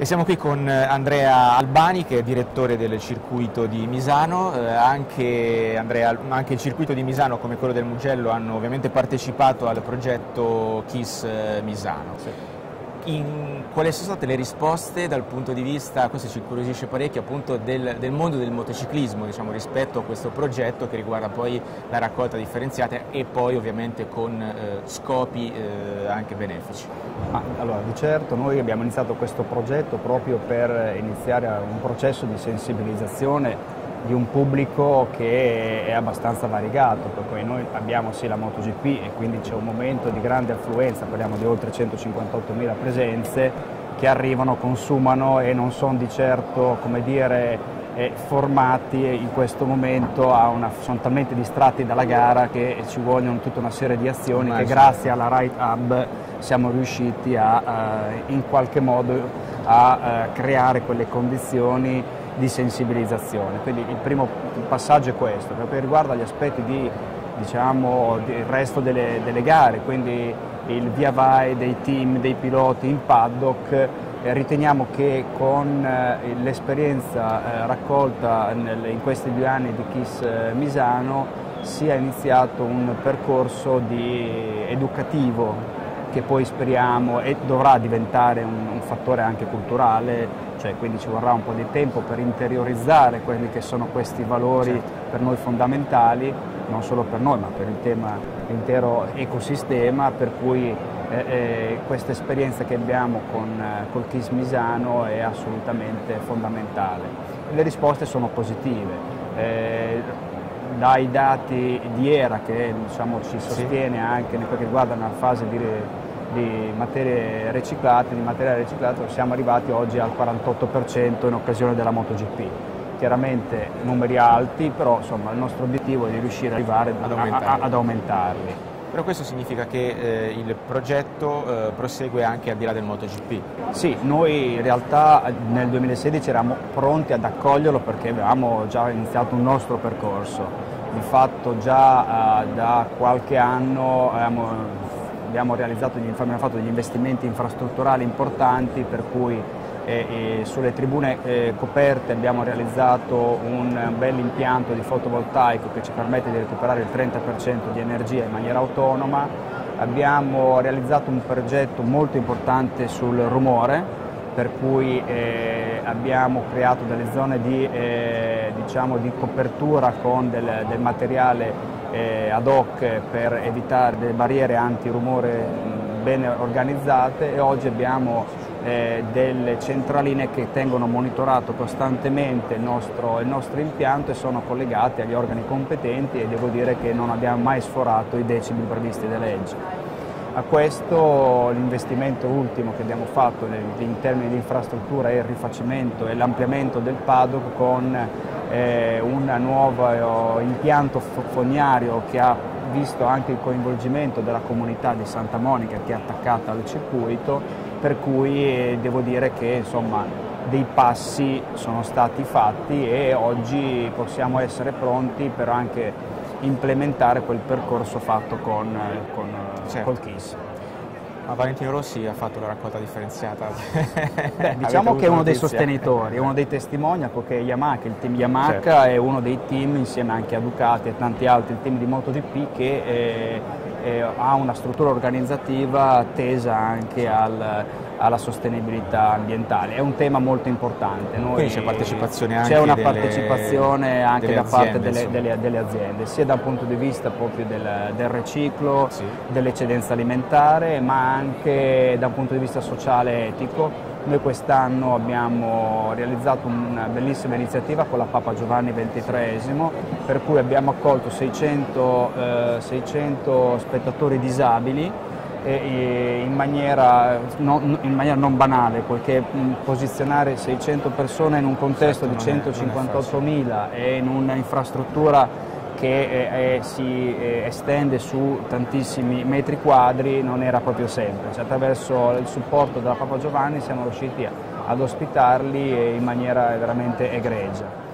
E siamo qui con Andrea Albani che è direttore del circuito di Misano, eh, anche, Andrea, anche, il circuito di Misano come quello del Mugello hanno ovviamente partecipato al progetto KISS eh, Misano. Sì in, quali sono state le risposte dal punto di vista, questo ci incuriosisce parecchio, appunto del, del mondo del motociclismo diciamo, rispetto a questo progetto che riguarda poi la raccolta differenziata e poi ovviamente con eh, scopi eh, anche benefici? Ah, allora, di certo noi abbiamo iniziato questo progetto proprio per iniziare un processo di sensibilizzazione di un pubblico che è abbastanza variegato, per cui noi abbiamo sì la MotoGP e quindi c'è un momento di grande affluenza, parliamo di oltre 158.000 presenze che arrivano, consumano e non sono di certo come dire, eh, formati in questo momento, una, sono talmente distratti dalla gara che ci vogliono tutta una serie di azioni Immagino. che grazie alla Right Hub siamo riusciti a, uh, in qualche modo a uh, creare quelle condizioni di sensibilizzazione. Quindi il primo passaggio è questo, per quanto riguarda gli aspetti di, diciamo, del resto delle, delle, gare, quindi il via vai dei team, dei piloti in paddock, eh, riteniamo che con eh, l'esperienza eh, raccolta in questi due anni di KISS Misano sia iniziato un percorso di, educativo che poi speriamo e dovrà diventare un, un fattore anche culturale cioè, quindi ci vorrà un po' di tempo per interiorizzare quelli che sono questi valori certo. per noi fondamentali, non solo per noi ma per l'intero ecosistema, per cui eh, eh, questa esperienza che abbiamo con eh, col KIS Misano è assolutamente fondamentale. Le risposte sono positive. Dai dati di ERA che diciamo, ci sostiene sì. anche per che riguarda una fase di di materie riciclate, di materiale riciclato siamo arrivati oggi al 48% in occasione della MotoGP. Chiaramente numeri alti, però insomma, il nostro obiettivo è di riuscire ad arrivare ad, aumentarli. ad aumentarli. Però questo significa che eh, il progetto eh, prosegue anche al di là del MotoGP? Sì, noi in realtà nel 2016 eravamo pronti ad accoglierlo perché avevamo già iniziato un nostro percorso. Di fatto già eh, da qualche anno avevamo abbiamo, abbiamo fatto degli investimenti infrastrutturali importanti per cui eh, sulle tribune eh, coperte abbiamo realizzato un bel impianto di fotovoltaico che ci permette di recuperare il 30% di energia in maniera autonoma, abbiamo realizzato un progetto molto importante sul rumore per cui eh, abbiamo creato delle zone di, eh, diciamo, di copertura con del, del materiale eh, ad hoc per evitare delle barriere antirumore ben organizzate. E oggi abbiamo eh, delle centraline che tengono monitorato costantemente il nostro, il nostro, impianto e sono collegate agli organi competenti e devo dire che non abbiamo mai sforato i decimi previsti da legge. A questo l'investimento ultimo che abbiamo fatto in termini di infrastruttura è il rifacimento e l'ampliamento del paddock con eh, un nuovo eh, impianto fognario che ha visto anche il coinvolgimento della comunità di Santa Monica che è attaccata al circuito, per cui eh, devo dire che insomma, dei passi sono stati fatti e oggi possiamo essere pronti per anche implementare quel percorso fatto con, eh, con certo. col KISS. Ma Valentino Rossi ha fatto la raccolta differenziata. Beh, diciamo che è uno dei sostenitori, è uno dei testimoni, perché Yamaha, il team Yamaha certo. è uno dei team insieme anche a Ducati e tanti altri, il team di MotoGP che eh, eh, ha una struttura organizzativa tesa anche al, alla sostenibilità ambientale. È un tema molto importante. Noi, Quindi c'è partecipazione anche C'è una delle, partecipazione anche da aziende, parte delle, delle, delle, aziende, sia dal punto di vista proprio del, del riciclo, sì. dell'eccedenza alimentare, ma anche da un punto di vista sociale e etico. Noi quest'anno abbiamo realizzato una bellissima iniziativa con la Papa Giovanni XXIII per cui abbiamo accolto 600, eh, 600 spettatori disabili in maniera, non, in maniera, non, banale, poiché posizionare 600 persone in un contesto certo, di 158.000 e in un'infrastruttura che eh, eh, si eh, estende su tantissimi metri quadri non era proprio semplice. Attraverso il supporto della Papa Giovanni siamo riusciti ad ospitarli in maniera veramente egregia.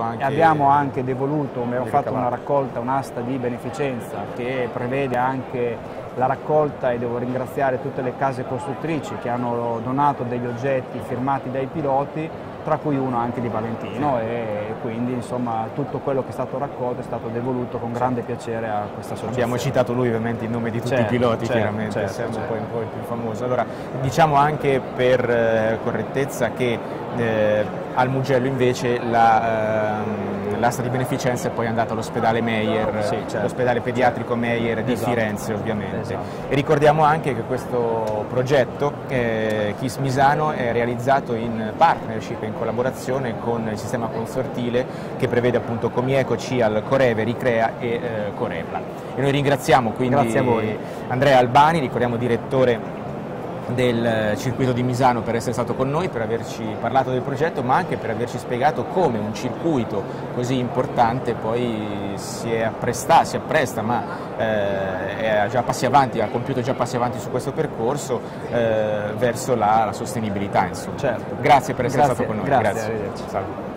Anche... Abbiamo anche devoluto, abbiamo fatto una raccolta, un'asta di beneficenza che prevede anche la raccolta e devo ringraziare tutte le case costruttrici che hanno donato degli oggetti firmati dai piloti tra cui uno anche di Valentino e quindi insomma tutto quello che è stato raccolto è stato devoluto con grande piacere a questa associazione. Abbiamo citato lui ovviamente in nome di tutti certo, i piloti certo, chiaramente, certo, essendo certo. poi un po' il più famoso. Allora diciamo anche per eh, correttezza che eh, al Mugello invece la, ehm, l'asta di beneficenza è poi andata all'ospedale Meyer, Sì, certo. l'ospedale pediatrico Meyer di Esatto. Firenze ovviamente. Esatto. E ricordiamo anche che questo progetto, eh, Kiss Misano, è realizzato in partnership, in collaborazione con il sistema consortile che prevede appunto Comieco, CIAL, Coreve, Ricrea e eh, Corepla. E noi ringraziamo quindi Grazie a voi. Andrea Albani, ricordiamo direttore del circuito di Misano per essere stato con noi, per averci parlato del progetto, ma anche per averci spiegato come un circuito così importante poi si, è appresta, si appresta, ma eh, è già passi avanti, ha compiuto già passi avanti su questo percorso eh, verso la, la sostenibilità. Insomma. Certo. Grazie per essere Grazie, stato con noi. grazie. Salve.